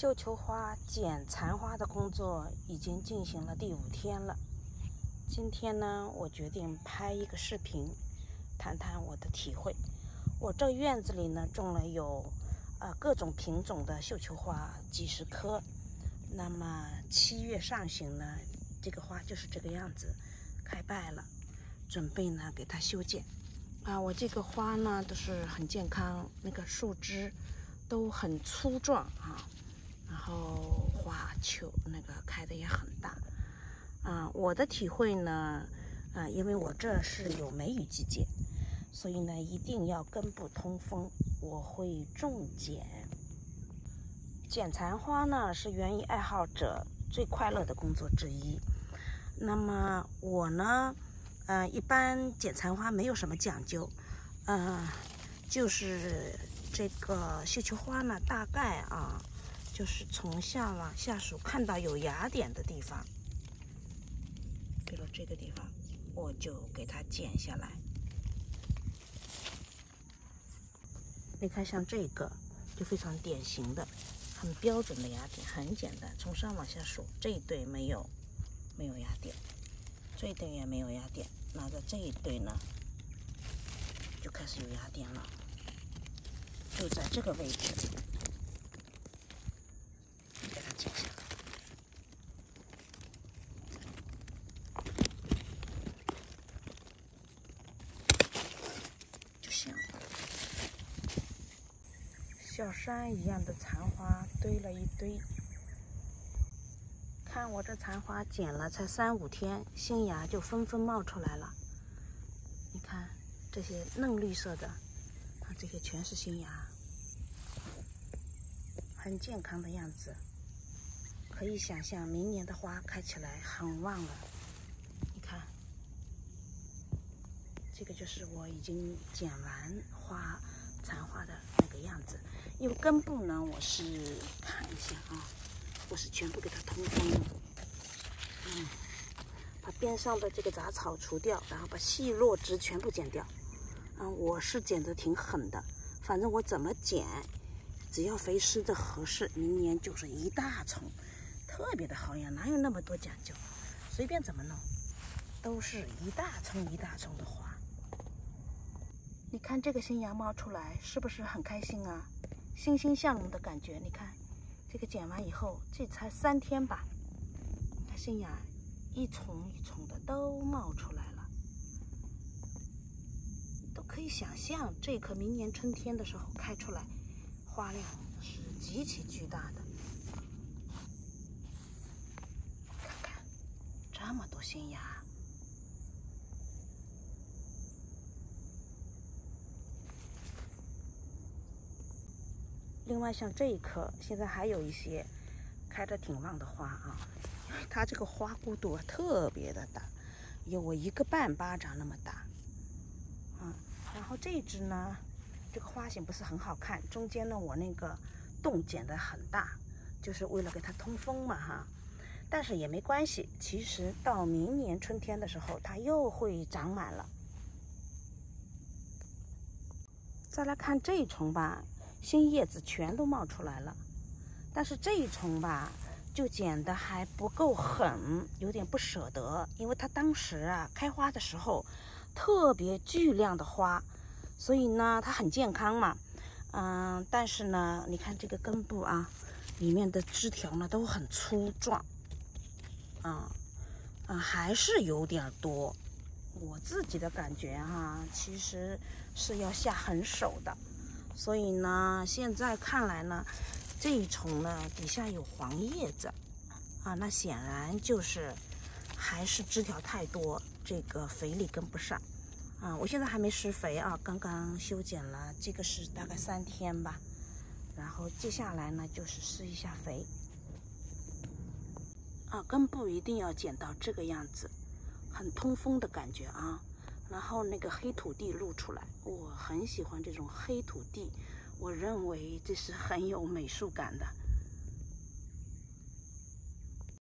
绣球花剪残花的工作已经进行了第五天了。今天呢，我决定拍一个视频，谈谈我的体会。我这院子里呢，种了有呃各种品种的绣球花几十棵。那么七月上旬呢，这个花就是这个样子，开败了，准备呢给它修剪。啊，我这个花呢都是很健康，那个树枝都很粗壮啊。然后花球那个开的也很大，啊，我的体会呢，啊，因为我这是有梅雨季节，所以呢一定要根部通风。我会重剪，剪残花呢是园艺爱好者最快乐的工作之一。那么我呢，呃，一般剪残花没有什么讲究，嗯，就是这个绣球花呢，大概啊。就是从下往下数，看到有芽点的地方，比如这个地方，我就给它剪下来。你看，像这个就非常典型的、很标准的芽点，很简单。从上往下数，这一对没有，没有芽点，这一对也没有芽点。那在这一对呢，就开始有芽点了，就在这个位置。像山一样的残花堆了一堆，看我这残花剪了才三五天，新芽就纷纷冒出来了。你看这些嫩绿色的，啊，这些全是新芽，很健康的样子。可以想象明年的花开起来很旺了。你看，这个就是我已经剪完花残花的那个样子。因为根部呢，我是看一下啊，我是全部给它通风，嗯，把边上的这个杂草除掉，然后把细弱枝全部剪掉，嗯，我是剪得挺狠的，反正我怎么剪，只要肥施的合适，明年就是一大丛，特别的好养，哪有那么多讲究，随便怎么弄，都是一大丛一大丛的花。你看这个新芽冒出来，是不是很开心啊？欣欣向荣的感觉，你看，这个剪完以后，这才三天吧，它新芽一丛一丛的都冒出来了，都可以想象，这棵明年春天的时候开出来，花量是极其巨大的。看看，这么多新芽。另外，像这一棵，现在还有一些开的挺旺的花啊。它这个花骨朵特别的大，有我一个半巴掌那么大。嗯，然后这只呢，这个花型不是很好看，中间呢我那个洞剪的很大，就是为了给它通风嘛哈。但是也没关系，其实到明年春天的时候，它又会长满了。再来看这一丛吧。新叶子全都冒出来了，但是这一丛吧，就剪得还不够狠，有点不舍得，因为它当时啊开花的时候特别巨量的花，所以呢它很健康嘛，嗯，但是呢，你看这个根部啊，里面的枝条呢都很粗壮，啊啊还是有点多，我自己的感觉哈，其实是要下狠手的。所以呢，现在看来呢，这一丛呢底下有黄叶子，啊，那显然就是还是枝条太多，这个肥力跟不上，啊，我现在还没施肥啊，刚刚修剪了，这个是大概三天吧，然后接下来呢就是施一下肥，啊，根部一定要剪到这个样子，很通风的感觉啊。然后那个黑土地露出来，我很喜欢这种黑土地，我认为这是很有美术感的。